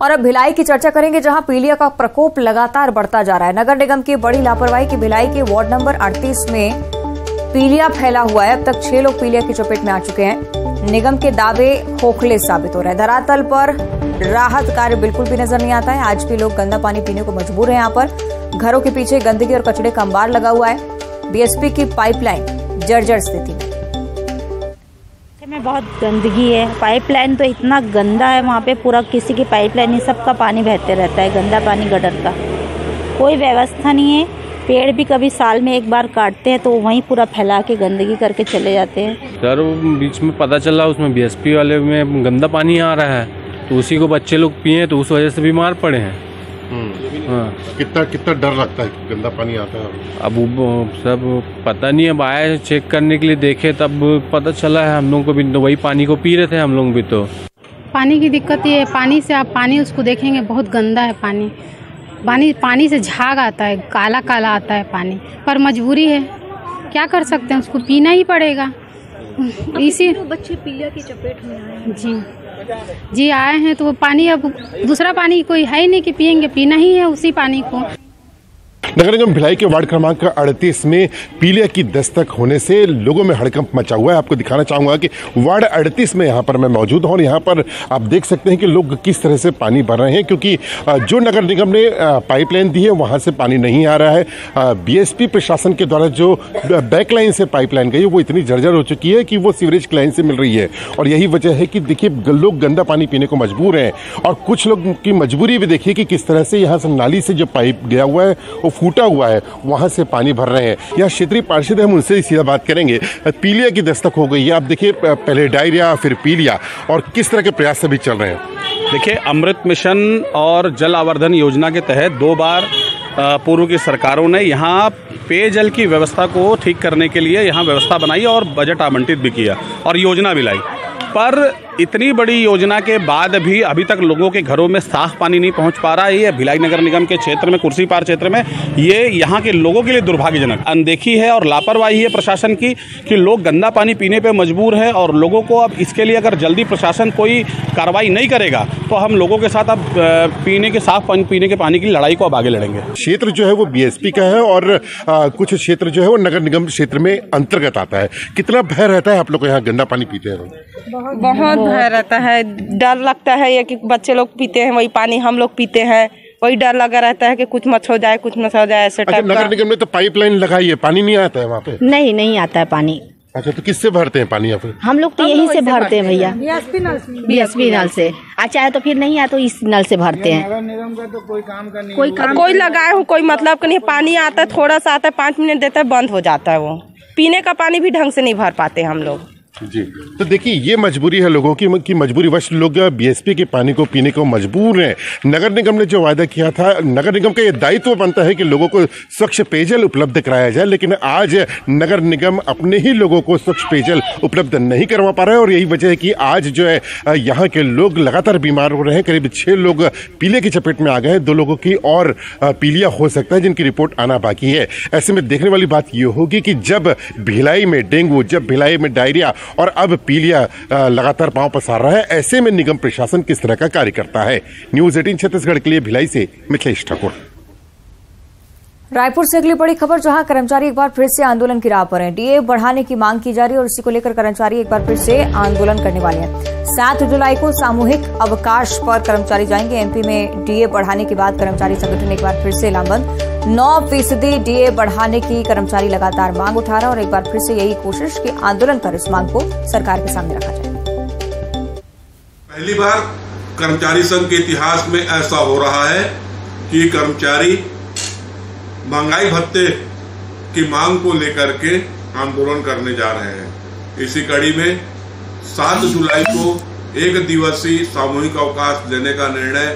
और अब भिलाई की चर्चा करेंगे, जहाँ पीलिया का प्रकोप लगातार बढ़ता जा रहा है। नगर निगम की बड़ी लापरवाही की भिलाई के वार्ड नंबर 38 में पीलिया फैला हुआ है। अब तक छह लोग पीलिया की चपेट में आ चुके हैं। निगम के दावे खोखले साबित हो रहे हैं। धरातल पर राहत कार्य बिल्कुल भी नज़र नहीं आता है। आज भी लोग गंदा पानी पीने को मजबूर है। यहाँ पर घरों के पीछे गंदगी और कचड़े का अंबार लगा हुआ है। बीएसपी की पाइपलाइन जर्जर स्थिति में। में बहुत गंदगी है। पाइपलाइन तो इतना गंदा है वहाँ पे, पूरा किसी की पाइपलाइन ही सबका पानी बहते रहता है, गंदा पानी गटर का। कोई व्यवस्था नहीं है। पेड़ भी कभी साल में एक बार काटते हैं तो वहीं पूरा फैला के गंदगी करके चले जाते हैं। सर, बीच में पता चला उसमें बीएसपी वाले में गंदा पानी आ रहा है तो उसी को बच्चे लोग पिए तो उस वजह से बीमार पड़े हैं। हाँ। कितना कितना डर लगता है कि गंदा पानी आता है? अब सब पता नहीं अब आए चेक करने के लिए देखे तब पता चला है हम लोग को भी तो वही पानी को पी रहे थे हम लोग भी तो। पानी की दिक्कत ये है पानी से आप पानी उसको देखेंगे बहुत गंदा है पानी। पानी पानी से झाग आता है काला काला आता है पानी। पर मजबूरी है। क्या कर सकते हैं उसको पीना ही पड़ेगा। इसी बच्चे पीलिया की चपेट में आए जी। जी आए हैं तो वो पानी अब दूसरा पानी कोई है ही नहीं कि पियेंगे, पीना ही है उसी पानी को। नगर निगम भिलाई के वार्ड क्रमांक अड़तीस में पीलिया की दस्तक होने से लोगों में हड़कंप मचा हुआ है। आपको दिखाना चाहूँगा कि वार्ड अड़तीस में यहाँ पर मैं मौजूद हूँ और यहाँ पर आप देख सकते हैं कि लोग किस तरह से पानी भर रहे हैं, क्योंकि जो नगर निगम ने पाइपलाइन दी है, वहाँ से पानी नहीं आ रहा है। बीएसपी प्रशासन के द्वारा जो बैकलाइन से पाइपलाइन गई, वो इतनी जर्जर हो चुकी है कि वो सीवरेज की लाइन से मिल रही है। और यही वजह है कि देखिए लोग गंदा पानी पीने को मजबूर हैं। और कुछ लोग की मजबूरी भी देखिए कि किस तरह से यहाँ से नाली से जो पाइप गया हुआ है, वो फूटा हुआ है, वहाँ से पानी भर रहे हैं। यहाँ क्षेत्रीय पार्षद हम उनसे सीधा बात करेंगे। पीलिया की दस्तक हो गई। है आप देखिए पहले डायरिया, फिर पीलिया। और किस तरह के प्रयास अभी चल रहे हैं? देखिए, अमृत मिशन और जल आवर्धन योजना के तहत दो बार पूर्व की सरकारों ने यहाँ पेयजल की व्यवस्था को ठीक करने के लिए यहाँ व्यवस्था बनाई और बजट आवंटित भी किया और योजना भी लाई। पर इतनी बड़ी योजना के बाद भी अभी तक लोगों के घरों में साफ़ पानी नहीं पहुँच पा रहा है। ये भिलाई नगर निगम के क्षेत्र में कुर्सी पार क्षेत्र में ये यहाँ के लोगों के लिए दुर्भाग्यजनक। अनदेखी है और लापरवाही है प्रशासन की कि लोग गंदा पानी पीने पे मजबूर है और लोगों को अब इसके लिए अगर जल्दी प्रशासन कोई कार्रवाई नहीं करेगा तो हम लोगों के साथ अब पीने के साफ़ पानी पीने के पानी की लड़ाई को अब आगे लड़ेंगे। क्षेत्र जो है वो बीएसपी का है और आ, कुछ क्षेत्र जो है वो नगर निगम क्षेत्र में अंतर्गत आता है। कितना भय रहता है आप लोग यहाँ गंदा पानी पीते हैं बहुत भय रहता है डर लगता है ये कि बच्चे लोग पीते हैं वही पानी हम लोग पीते हैं वही डर लगा रहता है कि कुछ मत हो जाए कुछ मत हो जाए ऐसे अच्छा, नगर निगम ने तो पाइपलाइन लगाई है पानी नहीं आता है वहाँ पे? नहीं नहीं आता है पानी। अच्छा तो किससे भरते हैं पानी यहाँ पे हम लोग तो यही से भरते हैं भैया। बीएसपी नल से। अच्छा है तो फिर नहीं आया तो इस नल से भरते हैं। नगर निगम का तो कोई काम का नहीं कोई काम कोई लगाए हो कोई मतलब का नहीं पानी आता है थोड़ा सा आता है पाँच मिनट देता है बंद हो जाता है वो। पीने का पानी भी ढंग से नहीं भर पाते हम लोग। जी। तो देखिए, ये मजबूरी है लोगों की कि मजबूरी वश लोग बीएसपी के पानी को पीने को मजबूर हैं। नगर निगम ने जो वायदा किया था, नगर निगम का ये दायित्व बनता है कि लोगों को स्वच्छ पेयजल उपलब्ध कराया जाए, लेकिन आज नगर निगम अपने ही लोगों को स्वच्छ पेयजल उपलब्ध नहीं करवा पा रहा है, और यही वजह है कि आज जो है यहाँ के लोग लगातार बीमार हो रहे हैं। करीब छः लोग पीले की चपेट में आ गए हैं। दो लोगों की और पीलिया हो सकता है, जिनकी रिपोर्ट आना बाकी है। ऐसे में देखने वाली बात ये होगी कि जब भिलाई में डेंगू, जब भिलाई में डायरिया और अब पीलिया लगातार पाँव पसार रहा है। ऐसे में निगम प्रशासन किस तरह का कार्य करता है? न्यूज़ एटीन छत्तीसगढ़ के लिए भिलाई से मिथिलेश ठाकुर। रायपुर से अगली बड़ी खबर, जहाँ कर्मचारी एक बार फिर से आंदोलन की राह पर हैं। डीए बढ़ाने की मांग की जा रही है और इसी को लेकर कर्मचारी एक बार फिर से आंदोलन करने वाले हैं। सात जुलाई को सामूहिक अवकाश पर कर्मचारी जाएँगे। एमपी में डीए बढ़ाने के बाद कर्मचारी संगठन एक बार फिर से लामबंद। नौ फ़ीसदी डीए बढ़ाने की कर्मचारी लगातार मांग उठा रहा और एक बार फिर से यही कोशिश की आंदोलन कर इस मांग को सरकार के सामने रखा जाए। पहली बार कर्मचारी संघ के इतिहास में ऐसा हो रहा है कि कर्मचारी महँगाई भत्ते की मांग को लेकर के आंदोलन करने जा रहे हैं। इसी कड़ी में सात जुलाई को एक दिवसीय सामूहिक अवकाश देने का निर्णय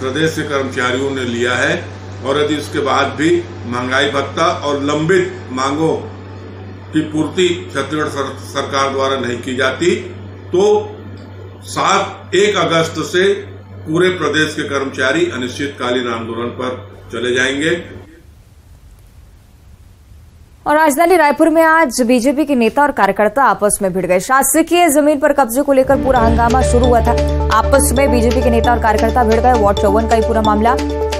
प्रदेश के कर्मचारियों ने लिया है। और यदि इसके बाद भी महँगाई भत्ता और लंबित मांगों की पूर्ति छत्तीसगढ़ सर, सरकार द्वारा नहीं की जाती तो सात एक अगस्त से पूरे प्रदेश के कर्मचारी अनिश्चितकालीन आंदोलन पर चले जाएँगे। और राजधानी रायपुर में आज बीजेपी के नेता और कार्यकर्ता आपस में भिड़ गए। शासकीय ज़मीन पर कब्जे को लेकर पूरा हंगामा शुरू हुआ था। आपस में बीजेपी के नेता और कार्यकर्ता भिड़ गए। वार्ड चौवन का ही पूरा मामला।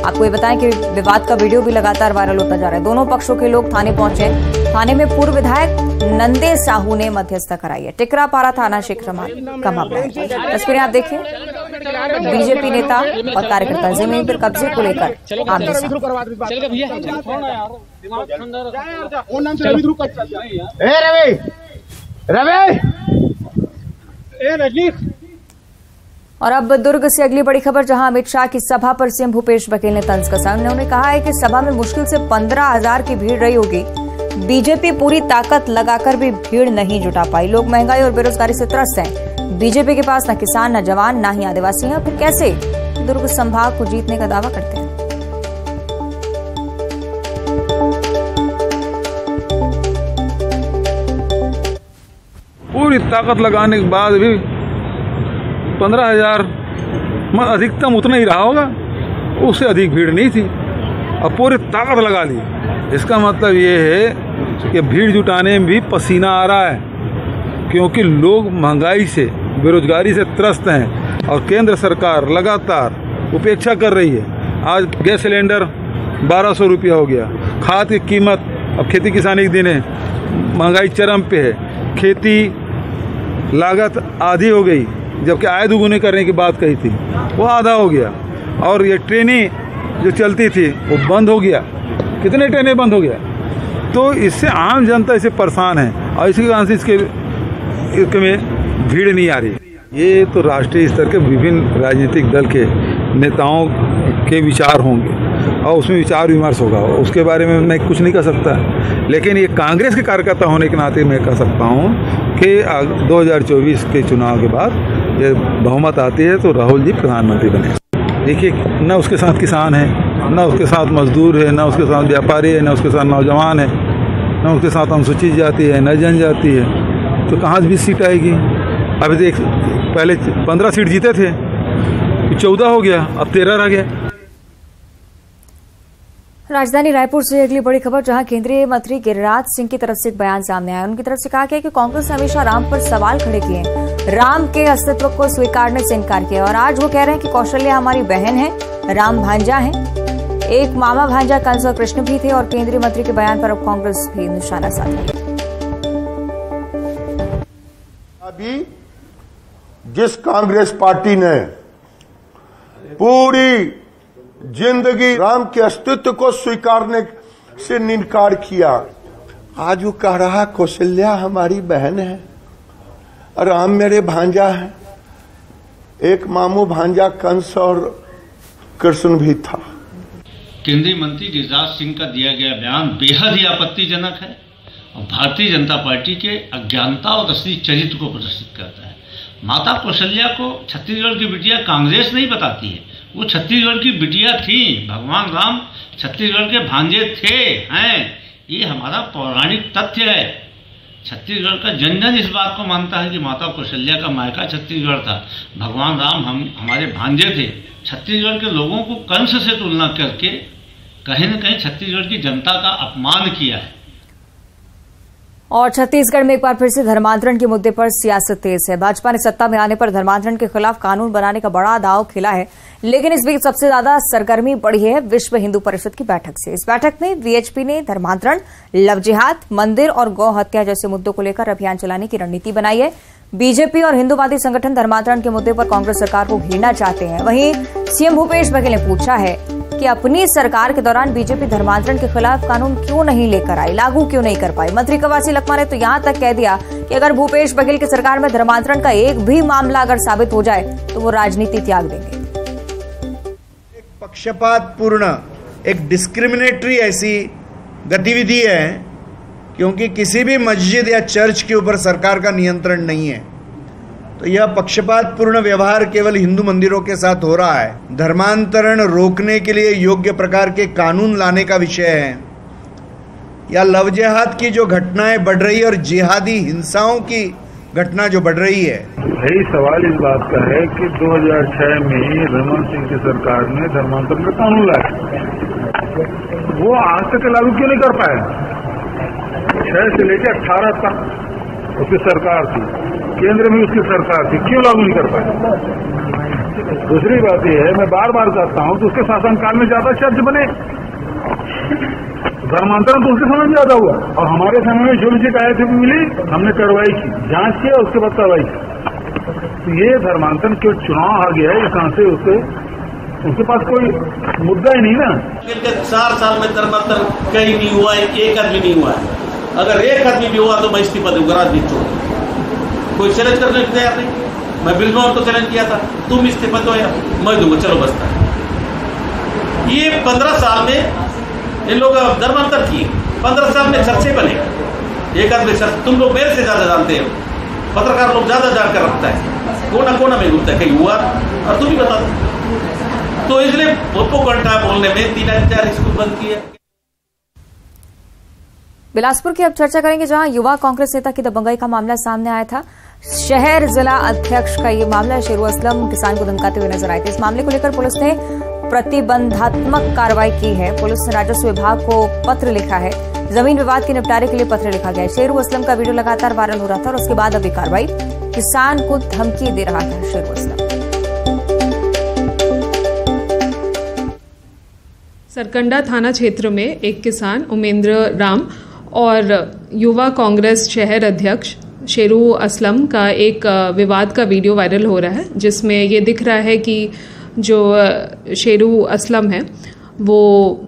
आपको ये बताएँ कि विवाद का वीडियो भी लगातार वायरल होता जा रहा है। दोनों पक्षों के लोग थाने पहुँचे थाने में पूर्व विधायक नंदे साहू ने मध्यस्थता कराई है। टिकरा पारा थाना क्षेत्र का मामला है। तस्वीरें आप देखिए बीजेपी नेता और कार्यकर्ता ज़मीन पर कब्जे को लेकर आमने सामने। ए रवि! रवि! और अब दुर्ग से अगली बड़ी खबर, जहाँ अमित शाह की सभा पर सीएम भूपेश बघेल ने तंज कसा उन्होंने कहा है कि सभा में मुश्किल से पंद्रह हज़ार की भीड़ रही होगी। बीजेपी पूरी ताकत लगाकर भी भीड़ नहीं जुटा पाई। लोग महँगाई और बेरोजगारी से त्रस्त हैं। बीजेपी के पास न किसान, न जवान, न ही आदिवासी हैं। फिर कैसे दुर्ग संभाग को जीतने का दावा करते हैं? पूरी ताकत लगाने के बाद भी पंद्रह हज़ार। मैं अधिकतम उतना ही रहा होगा। उससे अधिक भीड़ नहीं थी। और पूरी ताकत लगा ली। इसका मतलब ये है कि भीड़ जुटाने में भी पसीना आ रहा है। क्योंकि लोग महँगाई से, बेरोजगारी से त्रस्त हैं और केंद्र सरकार लगातार उपेक्षा कर रही है। आज गैस सिलेंडर बारह सौ रुपया हो गया। खाद की कीमत, अब खेती किसानी के दिन है। महँगाई चरम पे है। खेती लागत आधी हो गई। जबकि आय दुगुनी करने की बात कही थी वो आधा हो गया। और ये ट्रेनें जो चलती थी वो बंद हो गया। कितने ट्रेनें बंद हो गया? तो इससे आम जनता इसे परेशान है और इसी कारण से इसके, इसके में भीड़ नहीं आ रही। ये तो राष्ट्रीय स्तर के विभिन्न राजनीतिक दल के नेताओं के विचार होंगे और उसमें विचार विमर्श होगा। उसके बारे में मैं कुछ नहीं कर सकता। लेकिन ये कांग्रेस के कार्यकर्ता होने के नाते मैं कह सकता हूँ कि 2024 के चुनाव के बाद ये बहुमत आती है तो राहुल जी प्रधानमंत्री बने। देखिए, न उसके साथ किसान है, न उसके साथ मजदूर है, न उसके साथ व्यापारी है, न उसके साथ नौजवान है, न उसके साथ अनुसूचित जाति है, न जनजाति है तो कहाँ से भी सीट आएगी? अभी देख, पहले पंद्रह सीट जीते थे, चौदह हो गया, अब तेरह रह गया। राजधानी रायपुर से अगली बड़ी खबर, जहाँ केंद्रीय मंत्री गिरिराज सिंह की तरफ़ से एक बयान सामने आया। उनकी तरफ़ से कहा गया कि कांग्रेस ने हमेशा राम पर सवाल खड़े किए राम के अस्तित्व को स्वीकारने से इनकार किया। और आज वो कह रहे हैं कि कौशल्या हमारी बहन है, राम भांजा है। एक मामा भांजा कंस और कृष्ण भी थे और केंद्रीय मंत्री के बयान पर अब कांग्रेस भी निशाना साधा। अभी जिस कांग्रेस पार्टी ने पूरी ज़िंदगी राम के अस्तित्व को स्वीकारने से इनकार किया। आज वो कह रहा, कौशल्या, हमारी बहन है राम मेरे भांजा है। एक मामू भांजा कंस और कृष्ण भी था। केंद्रीय मंत्री गिरिराज सिंह का दिया गया बयान बेहद ही आपत्तिजनक है और भारतीय जनता पार्टी के अज्ञानता और असली चरित्र को प्रदर्शित करता है। माता कौशल्या को छत्तीसगढ़ की बिटिया कांग्रेस नहीं बताती है। वो छत्तीसगढ़ की बिटिया थी, भगवान राम छत्तीसगढ़ के भांजे थे, हैं। ये हमारा पौराणिक तथ्य है। छत्तीसगढ़ का जन जन इस बात को मानता है कि माता कौशल्या का मायका छत्तीसगढ़ था। भगवान राम हम, हमारे भांजे थे। छत्तीसगढ़ के लोगों को कंस से तुलना करके कहीं न कहीं छत्तीसगढ़ की जनता का अपमान किया है। और छत्तीसगढ़ में एक बार फिर से धर्मांतरण के मुद्दे पर सियासत तेज है। भाजपा ने सत्ता में आने पर धर्मांतरण के खिलाफ कानून बनाने का बड़ा दाव खेला है, लेकिन इस बीच सबसे ज़्यादा सरगर्मी बढ़ी है विश्व हिंदू परिषद की बैठक से। इस बैठक में वीएचपी ने धर्मांतरण लव जिहाद मंदिर और गौ हत्या जैसे मुद्दों को लेकर अभियान चलाने की रणनीति बनाई है। बीजेपी और हिंदूवादी संगठन धर्मांतरण के मुद्दे पर कांग्रेस सरकार को घेरना चाहते हैं। वहीं सीएम भूपेश बघेल ने पूछा है कि अपनी सरकार के दौरान बीजेपी धर्मांतरण के खिलाफ कानून क्यों नहीं लेकर आई, लागू क्यों नहीं कर पाई? मंत्री कवासी लखमा ने तो यहाँ तक कह दिया कि अगर भूपेश बघेल की सरकार में धर्मांतरण का एक भी मामला अगर साबित हो जाए तो वो राजनीति त्याग देंगे। एक पक्षपात पूर्ण एक डिस्क्रिमिनेटरी ऐसी गतिविधि है, क्योंकि किसी भी मस्जिद या चर्च के ऊपर सरकार का नियंत्रण नहीं है। तो यह पक्षपात पूर्ण व्यवहार केवल हिंदू मंदिरों के साथ हो रहा है। धर्मांतरण रोकने के लिए योग्य प्रकार के कानून लाने का विषय है। या लव जिहाद की जो घटनाएँ बढ़ रही है और जिहादी हिंसाओं की घटना जो बढ़ रही है। यही सवाल इस बात का है कि 2006 में रमन सिंह की सरकार ने धर्मांतरण का कानून लाया। वो आज तक लागू क्यों नहीं कर पाया? छह से लेकर अठारह तक उसकी सरकार थी। केंद्र में उसकी सरकार थी, क्यों लागू नहीं कर पाए दूसरी बात यह है, मैं बार बार कहता हूँ कि उसके शासनकाल में ज़्यादा चर्च बने। धर्मांतरण तो उसके समय में ज़्यादा हुआ। और हमारे समय में जो भी शिकायत मिली, हमने कार्रवाई की, जाँच किया उसके बाद कार्रवाई की। तो ये धर्मांतरण क्यों चुनाव आ गया है कहाँ से उसके उसके पास कोई मुद्दा ही नहीं ना। पिछले चार साल में धर्मांतरण कहीं नहीं हुआ है, एक आदमी नहीं हुआ है। अगर एक आदमी भी हुआ तो मैं इस्तीफा दूँगा, राजनीति कोई चैलेंज करने को तैयार नहीं। मैं बिल्कुल तो चैलेंज किया था। तुम इस्तीफा दो या मैं दूँगा, चलो बसता ये पंद्रह साल में इन लोग धर्मांतर किए। पंद्रह साल में चर्चे बने। एक आदमी चर्च, तुम लोग मेरे से ज़्यादा जानते हो। पत्रकार लोग ज़्यादा जानकर रखता है। कोना कोना में घूमता है, कहीं हुआ? और तुम ही बता दो। तो इसलिए पोपो घंटा बोलने में तीन चार स्कूल बंद किए बिलासपुर की अब चर्चा करेंगे जहाँ युवा कांग्रेस नेता की दबंगई का मामला सामने आया था। शहर जिला अध्यक्ष का ये मामला, शेरू असलम किसान को धमकाते हुए नज़र आए थे। इस मामले को लेकर पुलिस ने प्रतिबंधात्मक कार्रवाई की है। पुलिस ने राजस्व विभाग को पत्र लिखा है। ज़मीन विवाद के निपटारे के लिए पत्र लिखा गया शेरू असलम का वीडियो लगातार वायरल हो रहा था और उसके बाद अभी कार्रवाई किसान को धमकी दे रहा था, शेरू असलम। सरकंडा थाना क्षेत्र में एक किसान उमेंद्र राम और युवा कांग्रेस शहर अध्यक्ष शेरू असलम का एक विवाद का वीडियो वायरल हो रहा है, जिसमें ये दिख रहा है कि जो शेरू असलम है, वो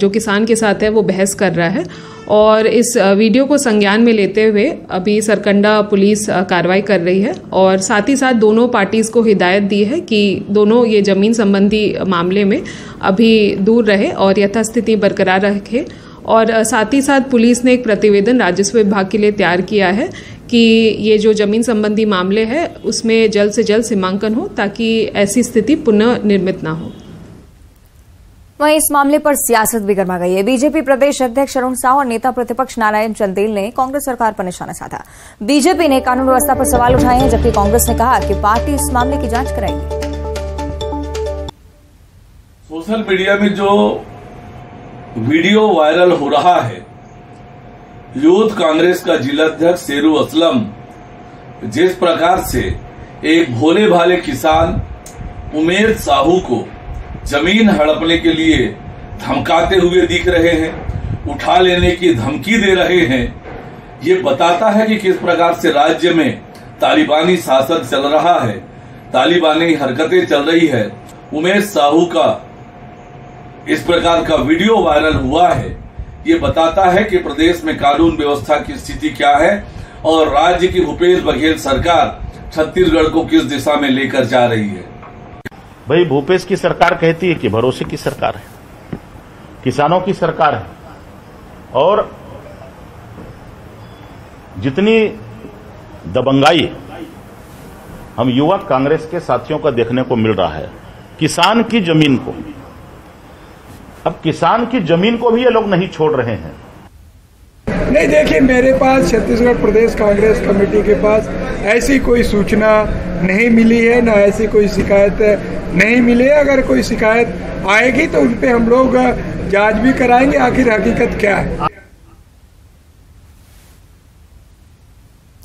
जो किसान के साथ है, वो बहस कर रहा है और इस वीडियो को संज्ञान में लेते हुए अभी सरकंडा पुलिस कार्रवाई कर रही है और साथ ही साथ दोनों पार्टीज़ को हिदायत दी है कि दोनों ये ज़मीन संबंधी मामले में अभी दूर रहे और यथास्थिति बरकरार रखे और साथ ही साथ पुलिस ने एक प्रतिवेदन राजस्व विभाग के लिए तैयार किया है कि ये जो ज़मीन संबंधी मामले हैं उसमें जल्द से जल्द सीमांकन हो ताकि ऐसी स्थिति पुनः निर्मित ना हो। वहीं इस मामले पर सियासत भी गर्मा गई है। बीजेपी प्रदेश अध्यक्ष अरुण साव और नेता प्रतिपक्ष नारायण चंदेल ने कांग्रेस सरकार पर निशाना साधा। बीजेपी ने कानून व्यवस्था पर सवाल उठाए हैं जबकि कांग्रेस ने कहा कि पार्टी इस मामले की जाँच कराएगी। सोशल मीडिया में जो वीडियो वायरल हो रहा है यूथ कांग्रेस का जिलाध्यक्ष शेरू असलम, जिस प्रकार से एक भोले भाले किसान उमेर साहू को ज़मीन हड़पने के लिए धमकाते हुए दिख रहे हैं, उठा लेने की धमकी दे रहे हैं, ये बताता है कि किस प्रकार से राज्य में तालिबानी शासन चल रहा है। तालिबानी हरकतें चल रही है। उमेश साहू का इस प्रकार का वीडियो वायरल हुआ है। ये बताता है कि प्रदेश में कानून व्यवस्था की स्थिति क्या है और राज्य की भूपेश बघेल सरकार छत्तीसगढ़ को किस दिशा में लेकर जा रही है? भाई, भूपेश की सरकार कहती है कि भरोसे की सरकार है, किसानों की सरकार है। और जितनी दबंगाई हम युवा कांग्रेस के साथियों का देखने को मिल रहा है, किसान की ज़मीन को अब किसान की ज़मीन को भी ये लोग नहीं छोड़ रहे हैं। नहीं, देखिए, मेरे पास छत्तीसगढ़ प्रदेश कांग्रेस कमेटी के पास ऐसी कोई सूचना नहीं मिली है, ना ऐसी कोई शिकायत नहीं मिली है। अगर कोई शिकायत आएगी तो उन पर हम लोग जाँच भी कराएँगे, आखिर हकीकत क्या है।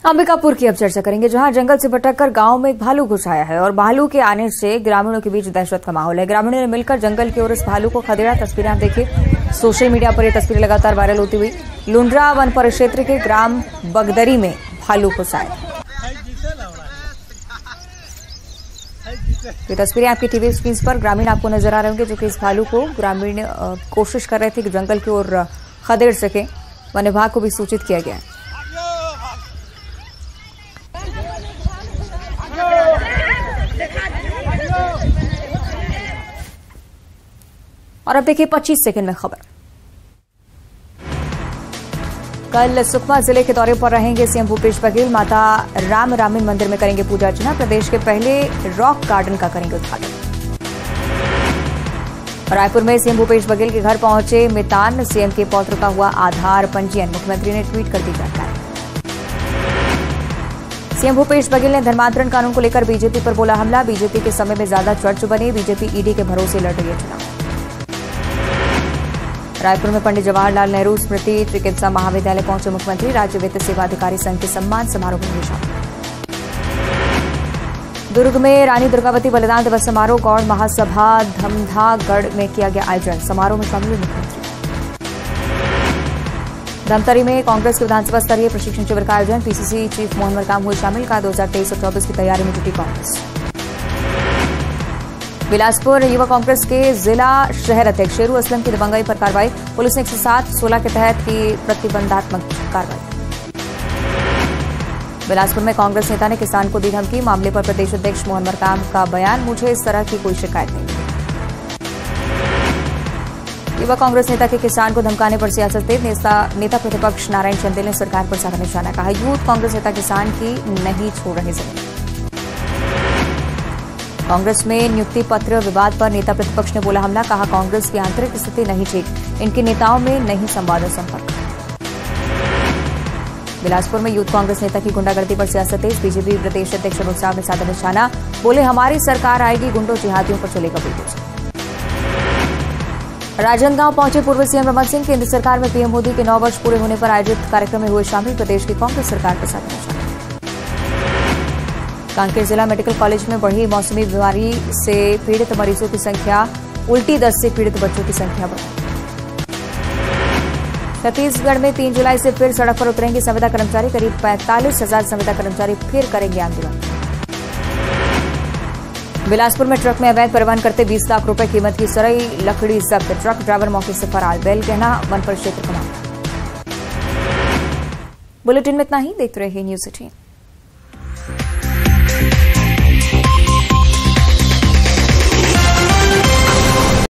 अंबिकापुर की अब चर्चा करेंगे, जहाँ जंगल से भटककर गाँव में एक भालू घुस आया है और भालू के आने से ग्रामीणों के बीच दहशत का माहौल है। ग्रामीणों ने मिलकर जंगल की ओर इस भालू को खदेड़ा। तस्वीरें आप देखिए। सोशल मीडिया पर ये तस्वीरें लगातार वायरल होती हुई। लुंड्रा वन परिक्षेत्र के ग्राम बगदरी में भालू घुस आए ये तस्वीरें आपकी टीवी स्क्रीन पर ग्रामीण आपको नज़र आ रहे होंगे, जो कि इस भालू को ग्रामीण कोशिश कर रहे थे कि जंगल की ओर खदेड़ सके। वन विभाग को भी सूचित किया गया है। और अब देखिए 25 सेकंड में खबर। कल सुकमा ज़िले के दौरे पर रहेंगे सीएम भूपेश बघेल। माता राम रामीन मंदिर में करेंगे पूजा अर्चना। प्रदेश के पहले रॉक गार्डन का करेंगे उद्घाटन। रायपुर में सीएम भूपेश बघेल के घर पहुँचे मितान। सीएम के पौत्र का हुआ आधार पंजीयन। मुख्यमंत्री ने ट्वीट कर दी जानकारी। सीएम भूपेश बघेल ने धर्मांतरण कानून को लेकर बीजेपी पर बोला हमला। बीजेपी के समय में ज़्यादा चर्च बने, बीजेपी ईडी के भरोसे लड़ रही है चुनाव। रायपुर में पंडित जवाहरलाल नेहरू स्मृति चिकित्सा महाविद्यालय पहुँचे मुख्यमंत्री। राज्य वित्त सेवा अधिकारी संघ के सम्मान समारोह में शामिल। दुर्ग में रानी दुर्गावती बलिदान दिवस समारोह गौड़ महासभा धमधागढ़ में किया गया आयोजन। समारोह में शामिल मुख्यमंत्री। धमतरी में कांग्रेस के विधानसभा स्तरीय प्रशिक्षण शिविर का आयोजन। पीसीसी चीफ मोहन मरकाम हुए शामिल। का 2023 और 24 की तैयारी में जुटी कांग्रेस। बिलासपुर युवा कांग्रेस के जिला शहर अध्यक्ष शेरू असलम की दबंगाई पर कार्रवाई। पुलिस ने एक सौ सात सोलह के तहत की प्रतिबंधात्मक कार्रवाई। बिलासपुर में कांग्रेस नेता ने किसान को दी धमकी मामले पर प्रदेश अध्यक्ष मोहन मरकाम का बयान मुझे इस तरह की कोई शिकायत नहीं युवा कांग्रेस नेता के किसान को धमकाने पर सियासत तेज नेता, नेता प्रतिपक्ष नारायण चंदेल ने सरकार पर साधा निशाना कहा। यूथ कांग्रेस नेता किसान की नहीं छोड़ रहे ज़मीन कांग्रेस में नियुक्ति पत्र विवाद पर नेता प्रतिपक्ष ने बोला हमला, कहा कांग्रेस की आंतरिक स्थिति नहीं ठीक, इनके नेताओं में नहीं संवाद और संपर्क। बिलासपुर में यूथ कांग्रेस नेता की गुंडागर्दी पर सियासत तेज, बीजेपी प्रदेश अध्यक्ष अमित शाह ने साधा निशाना, बोले हमारी सरकार आएगी, गुंडों जिहादियों पर चलेगा बुलडोजर राजनांदगांव पहुँचे पूर्व सीएम रमन सिंह, केंद्र सरकार में पीएम मोदी के नौ वर्ष पूरे होने पर आयोजित कार्यक्रम में हुए शामिल, प्रदेश की कांग्रेस सरकार के साथ निशाना। कांकेर जिला मेडिकल कॉलेज में बढ़ी मौसमी बीमारी से पीड़ित मरीजों की संख्या, उल्टी दस्त से पीड़ित बच्चों की संख्या बढ़ी। छत्तीसगढ़ में तीन जुलाई से फिर सड़क पर उतरेंगे संविदा कर्मचारी। करीब पैंतालीस हज़ार संविदा कर्मचारी फिर करेंगे आंदोलन। बिलासपुर में ट्रक में अवैध परिवहन करते 20 लाख रुपए कीमत की सरई, लकड़ी जब्त। ट्रक ड्राइवर मौके से फरार। बेल कहना वन परिक्षेत्र का मामला बुलेटिन में इतना ही। देखते रहिए न्यूज़ एटीन।